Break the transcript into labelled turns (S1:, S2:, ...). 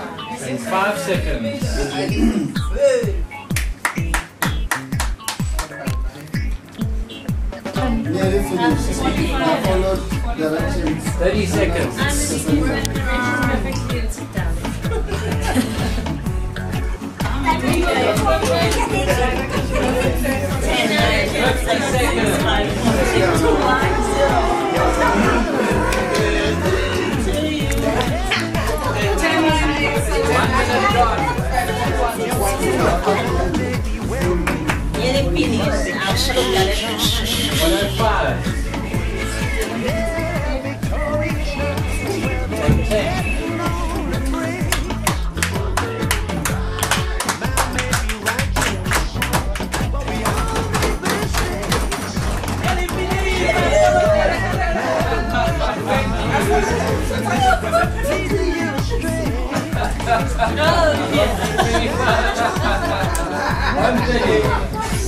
S1: And five seconds.
S2: Nearly finished. Now follow directions.
S1: 30 seconds.
S3: Nearly finished. I'll you
S1: One thirty.